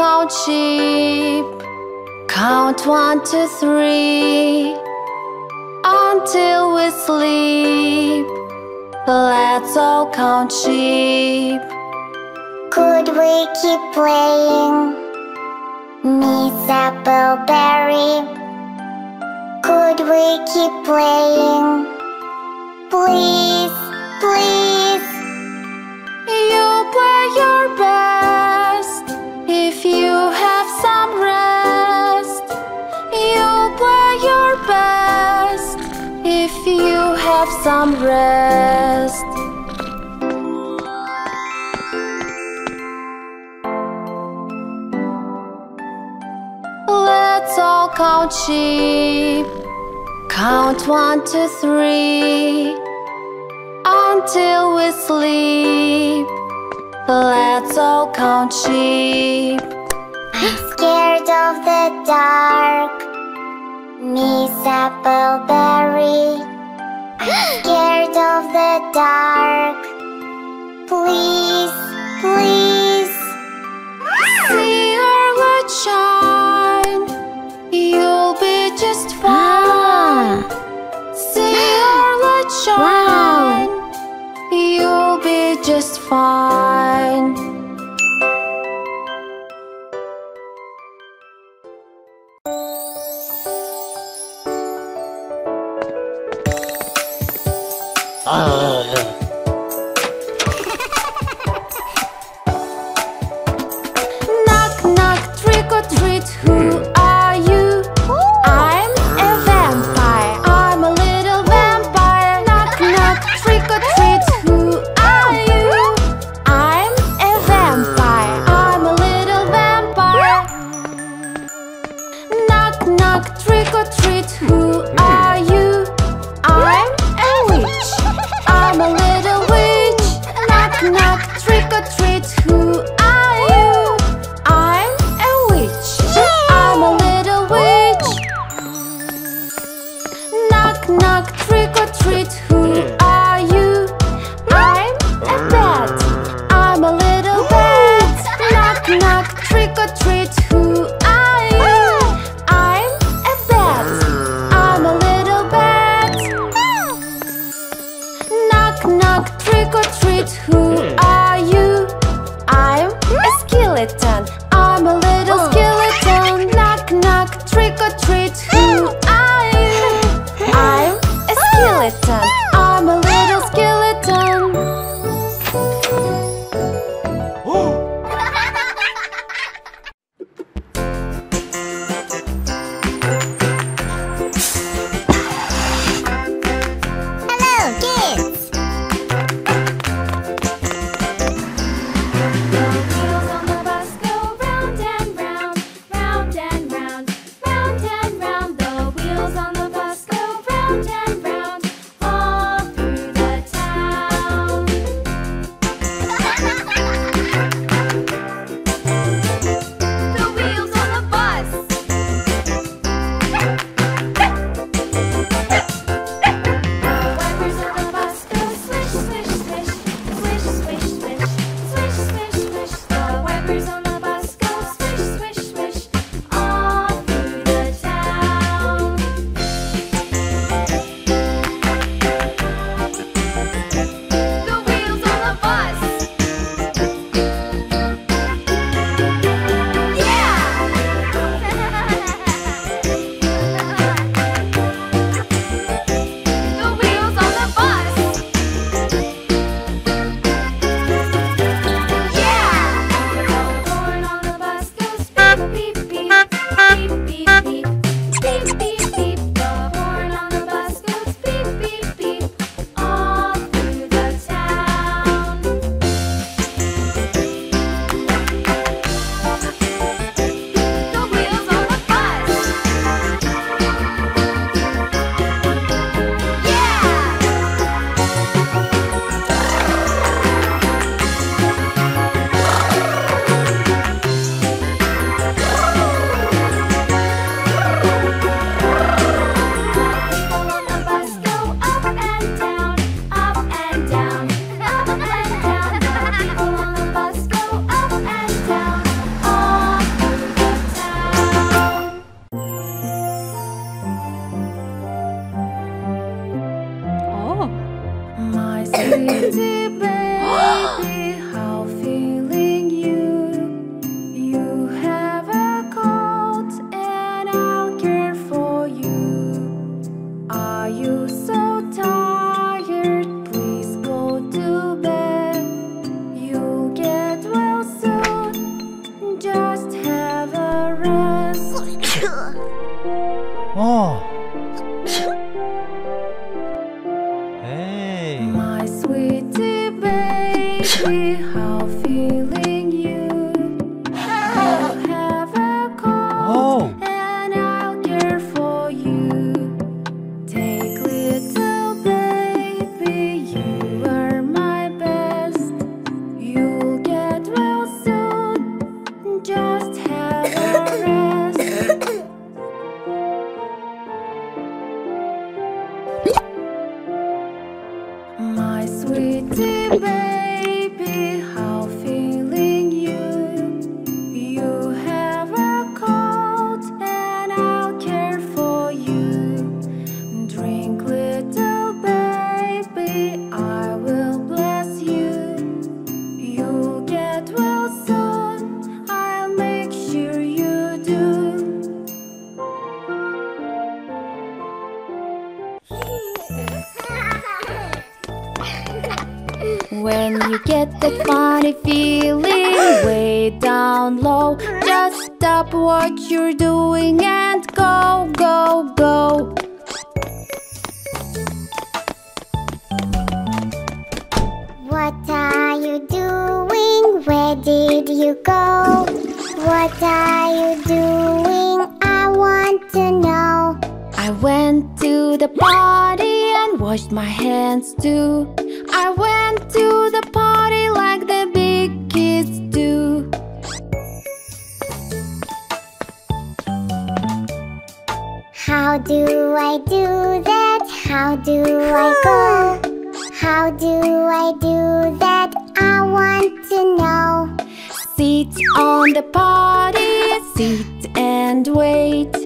count sheep. Count one, two, three until we sleep. Let's all count sheep. Could we keep playing? Miss Appleberry Could we keep playing? Please, some rest Let's all count sheep. Count one, two, three until we sleep. Let's all count sheep. I'm scared of the dark Miss Appleberry dark Please, please See our light shine. You'll be just fine. See our light shine. You'll be just fine. bedtime get the funny feeling way down low, just stop what you're doing and go, go, go. What are you doing? Where did you go? What are you doing? I want to know. I went to the party and washed my hands too. To the party like the big kids do. How do I do that? How do I go? How do I do that? I want to know. Sit on the party, sit and wait.